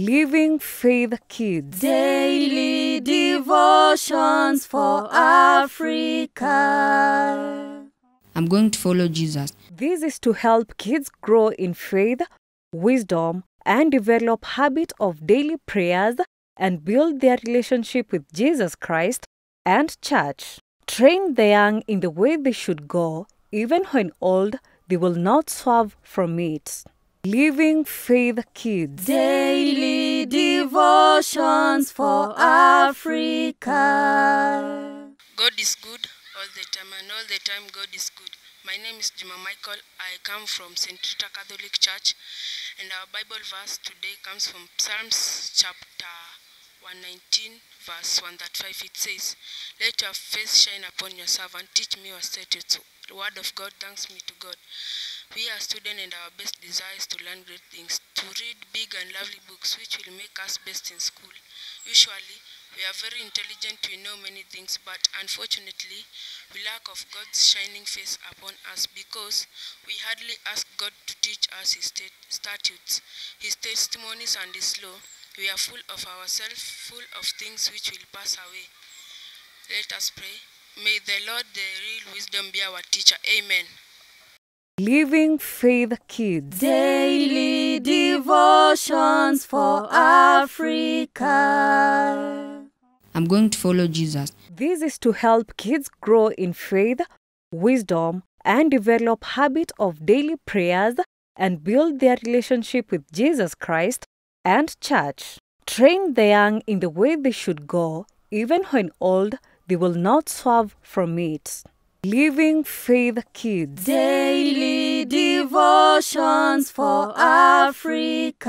Living Faith Kids. Daily devotions for Africa. I'm going to follow Jesus. This is to help kids grow in faith, wisdom, and develop habit of daily prayers and build their relationship with Jesus Christ and church. Train the young in the way they should go, even when old, they will not swerve from it. Living Faith Kids. Daily devotions for Africa. God is good all the time, and all the time God is good. My name is Juma Michael. I come from St. Rita Catholic Church, and our Bible verse today comes from Psalms chapter 119, verse 135. It says, Let your face shine upon your servant, teach me your statutes. The word of God thanks me to God. We are students, and our best desire is to learn great things, to read big and lovely books which will make us best in school. Usually, we are very intelligent, we know many things, but unfortunately, we lack of God's shining face upon us because we hardly ask God to teach us His statutes, His testimonies, and His law. We are full of ourselves, full of things which will pass away. Let us pray. May the Lord, the real wisdom, be our teacher. Amen. Living Faith Kids. Daily devotions for Africa. I'm going to follow Jesus. This is to help kids grow in faith, wisdom, and develop habit of daily prayers and build their relationship with Jesus Christ and church. Train the young in the way they should go, even when old, they will not swerve from it. Living Faith Kids. Daily devotions for Africa.